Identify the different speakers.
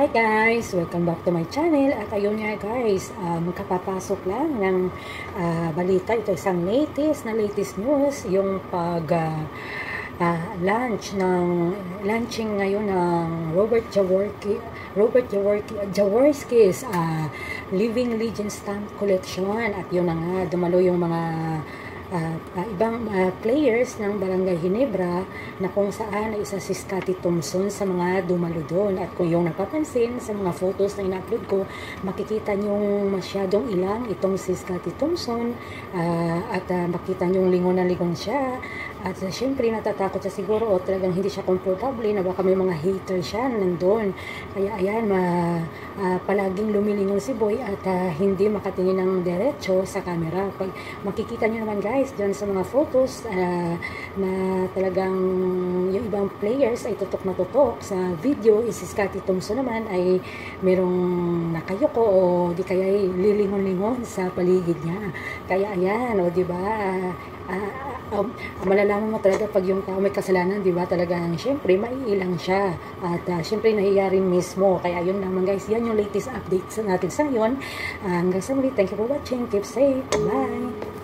Speaker 1: Hi guys! Welcome back to my channel. At ayun nga guys, um, kapapasok lang ng uh, balita. Ito isang latest na latest news. Yung pag uh, uh, launch ng launching ngayon ng Robert Jaworski Robert Jaworski Jaworski's uh, Living Legend Stamp Collection. At yun na nga, dumalo yung mga uh, uh, ibang uh, players ng Barangay Hinebra na kung saan ay isa si Scotty Thompson sa mga dumalo doon. At kung yung napapansin sa mga photos na ina-upload ko, makikita nyo masyadong ilang itong si Scotty Thompson uh, at uh, makita nyo lingon na lingon siya. At uh, syempre natatakot siya siguro o talagang hindi siya komportable na baka may mga hater siya nandun. Kaya ayan, ma, uh, palaging lumilingon si Boy at uh, hindi makatingin ng diretso sa camera. Pag makikita nyo naman guys, dyan sa mga photos uh, na talagang yung ibang players ay tutok na tutok sa video is si Scotty Thompson naman ay merong nakayoko o di kaya lilingon-lingon sa paligid niya kaya ayan o di ba uh, um, malalaman mo talaga pag yung tao may kasalanan, di ba? Talagang, syempre, maiilang siya. At, uh, syempre, nahiya rin mismo. Kaya, yun naman, guys. Yan yung latest updates natin sa ngayon. Uh, hanggang sa muli, thank you for watching. Keep safe. Bye!